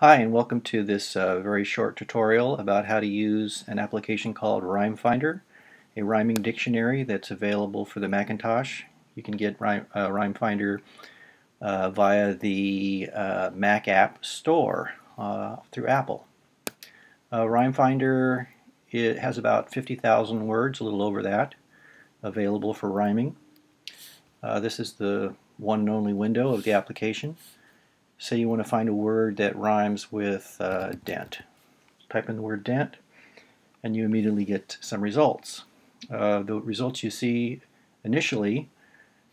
Hi and welcome to this uh, very short tutorial about how to use an application called Rhyme Finder, a rhyming dictionary that's available for the Macintosh. You can get Rhyme, uh, Rhyme Finder uh, via the uh, Mac App Store uh, through Apple. Uh, Rhyme Finder it has about 50,000 words, a little over that, available for rhyming. this is the one and only window of the application. Say you want to find a word that rhymes with uh, dent. Type in the word dent and you immediately get some results. Uh, the results you see initially,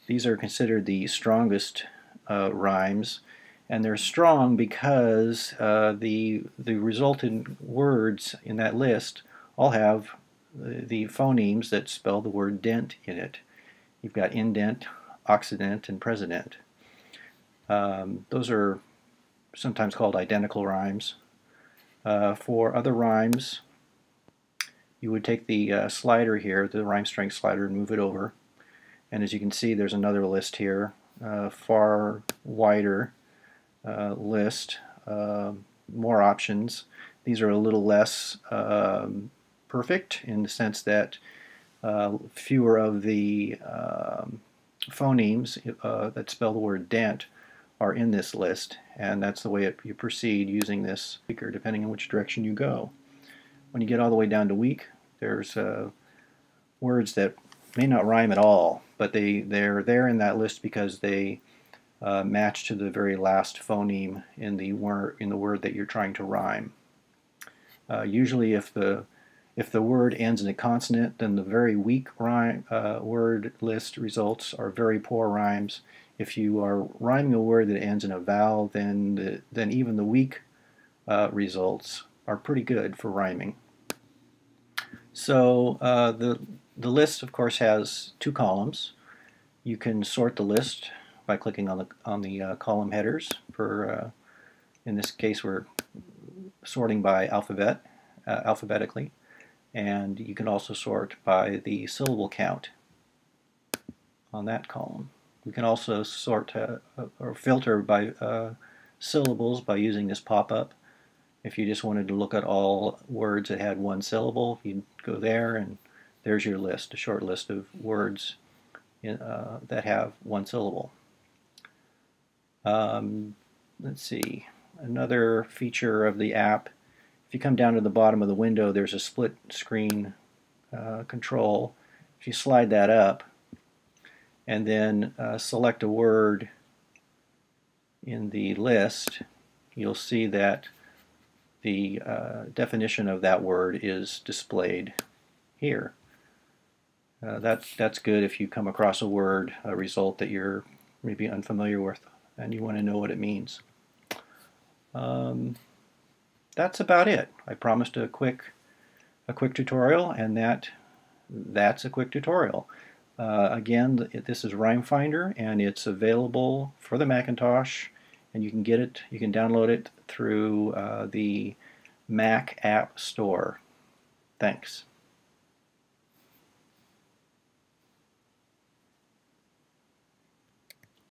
these are considered the strongest uh, rhymes and they're strong because uh, the, the resultant words in that list all have the, the phonemes that spell the word dent in it. You've got indent, occident, and president. Um, those are sometimes called identical rhymes. Uh, for other rhymes, you would take the uh, slider here, the rhyme strength slider, and move it over. And as you can see, there's another list here, uh, far wider uh, list, um, more options. These are a little less um, perfect in the sense that uh, fewer of the um, phonemes uh, that spell the word dent are in this list and that's the way it, you proceed using this speaker depending on which direction you go. When you get all the way down to weak there's uh, words that may not rhyme at all but they, they're there in that list because they uh, match to the very last phoneme in the, word, in the word that you're trying to rhyme. Uh, usually if the if the word ends in a consonant, then the very weak rhyme, uh, word list results are very poor rhymes. If you are rhyming a word that ends in a vowel, then, the, then even the weak uh, results are pretty good for rhyming. So uh, the, the list, of course, has two columns. You can sort the list by clicking on the, on the uh, column headers. For uh, In this case, we're sorting by alphabet, uh, alphabetically and you can also sort by the syllable count on that column. We can also sort uh, or filter by uh, syllables by using this pop-up. If you just wanted to look at all words that had one syllable, you'd go there and there's your list, a short list of words in, uh, that have one syllable. Um, let's see, another feature of the app if you come down to the bottom of the window, there's a split screen uh, control. If you slide that up and then uh, select a word in the list, you'll see that the uh, definition of that word is displayed here. Uh, that's, that's good if you come across a word, a result that you're maybe unfamiliar with and you want to know what it means. Um, that's about it. I promised a quick a quick tutorial and that that's a quick tutorial. Uh, again, this is Rhyme Finder and it's available for the Macintosh and you can get it, you can download it through uh, the Mac App Store. Thanks.